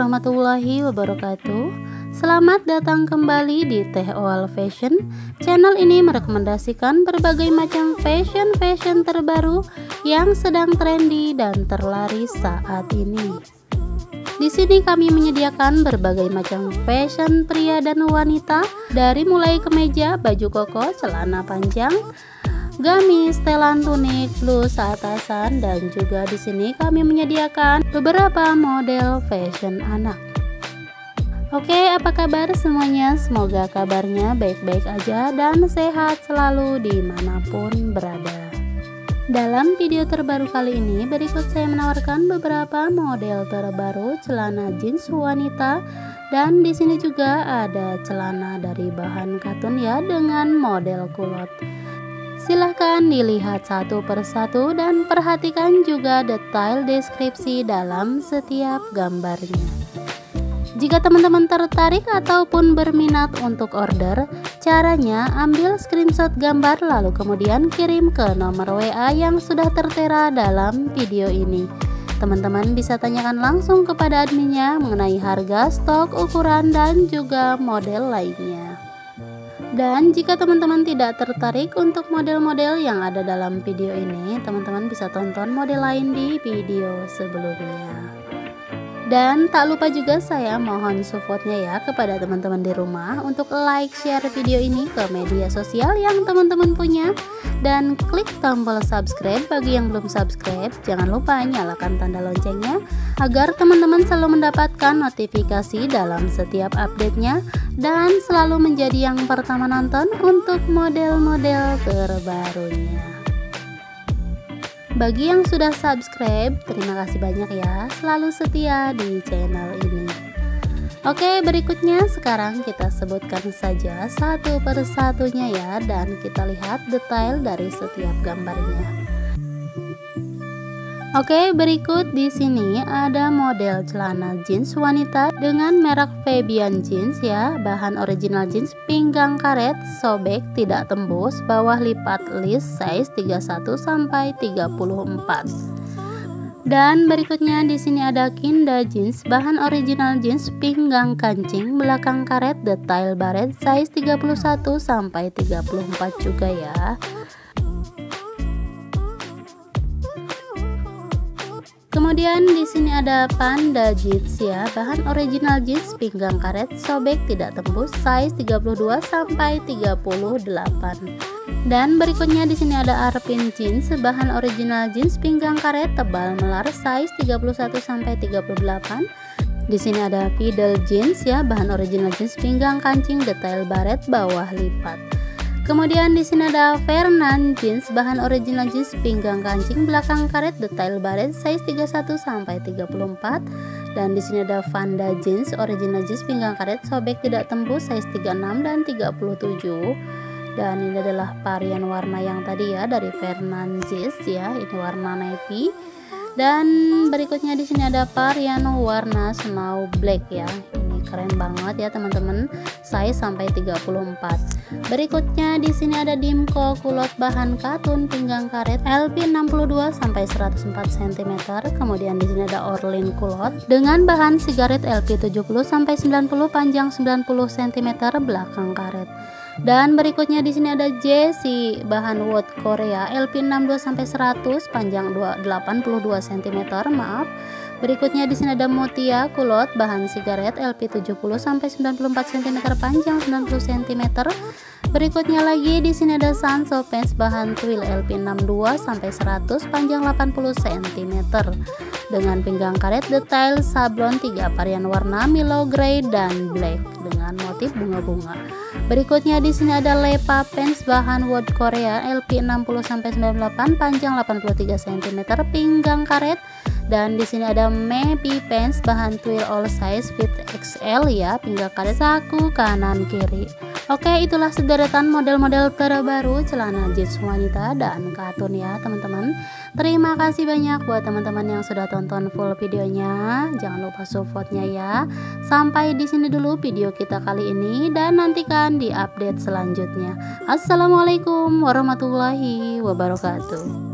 warahmatullahi wabarakatuh. Selamat datang kembali di Teh Oal Fashion. Channel ini merekomendasikan berbagai macam fashion-fashion terbaru Yang sedang trendy dan terlaris saat ini. Di sini kami menyediakan berbagai macam fashion pria dan wanita Dari mulai kemeja, baju koko, celana panjang gamis, setelan tunik, blus atasan dan juga di sini kami menyediakan beberapa model fashion anak. Oke, apa kabar semuanya? Semoga kabarnya baik-baik aja dan sehat selalu di mana pun berada. Dalam video terbaru kali ini, berikut saya menawarkan beberapa model terbaru celana jeans wanita dan di sini juga ada celana dari bahan katun ya dengan model kulot. Silahkan dilihat satu persatu dan perhatikan juga detail deskripsi dalam setiap gambarnya. Jika teman-teman tertarik ataupun berminat untuk order, caranya ambil screenshot gambar lalu kemudian kirim ke nomor WA yang sudah tertera dalam video ini. Teman-teman bisa tanyakan langsung kepada adminnya mengenai harga, stok, ukuran, dan juga model lainnya. Dan jika teman-teman tidak tertarik untuk model-model yang ada dalam video ini, teman-teman bisa tonton model lain di video sebelumnya. Dan tak lupa juga saya mohon supportnya ya kepada teman-teman di rumah untuk like, share video ini ke media sosial yang teman-teman punya. Dan klik tombol subscribe bagi yang belum subscribe. Jangan lupa nyalakan tanda loncengnya agar teman-teman selalu mendapatkan notifikasi dalam setiap update-nya. Dan selalu menjadi yang pertama nonton untuk model-model terbarunya bagi yang sudah subscribe terima kasih banyak ya. Selalu setia di channel ini. Oke berikutnya sekarang kita sebutkan saja satu persatunya ya. Dan kita lihat detail dari setiap gambarnya Oke berikut di sini ada model celana jeans wanita dengan merek Fabian jeans ya bahan original jeans pinggang karet sobek tidak tembus bawah lipat list size 31 sampai 34 dan berikutnya di sini ada Kinda jeans, bahan original jeans pinggang kancing, belakang karet detail baret size 31 sampai 34 juga ya. Kemudian di sini ada Panda jeans ya, bahan original jeans pinggang karet sobek tidak tembus size 32 sampai 38. Dan berikutnya di sini ada Arpin jeans, bahan original jeans pinggang karet tebal melar size 31 sampai 38. Di sini ada Fiddle jeans ya, bahan original jeans pinggang kancing detail baret bawah lipat. Kemudian di sini ada Fernan jeans, bahan original jeans pinggang kancing belakang karet detail baret size 31 sampai 34. Dan di sini ada Vanda jeans, original jeans pinggang karet sobek tidak tembus size 36 dan 37 dan ini adalah varian warna yang tadi ya dari Fernandes ya ini warna navy dan berikutnya di sini ada varian warna snow black ya keren banget ya teman-teman. Size sampai 34 berikutnya di sini ada Dimco kulot bahan katun pinggang karet LP 62 sampai 104 cm kemudian di sini ada Orlin kulot dengan bahan sigaret LP 70 sampai 90 panjang 90 cm belakang karet. Dan berikutnya di sini ada Jessie bahan wood Korea LP 62 sampai 100 panjang 82 cm maaf. Berikutnya di sini ada Mutia kulot bahan sigaret LP 70 sampai 94 cm panjang 90 cm. Berikutnya lagi di sini ada Sanso Pants bahan twill LP 62 sampai 100 panjang 80 cm dengan pinggang karet detail sablon 3 varian warna Milo Grey dan Black dengan motif bunga-bunga. Berikutnya di sini ada Lepa Pants bahan wood Korea LP 60 sampai 98 panjang 83 cm pinggang karet dan di sini ada Mepi Pants bahan twill all size fit XL ya pinggang karet saku kanan kiri. Oke itulah sederetan model-model terbaru celana jeans wanita dan katun ya teman-teman. Terima kasih banyak buat teman-teman yang sudah tonton full videonya. Jangan lupa supportnya ya. Sampai di sini dulu video kita kali ini dan nantikan di update selanjutnya. Assalamualaikum warahmatullahi wabarakatuh.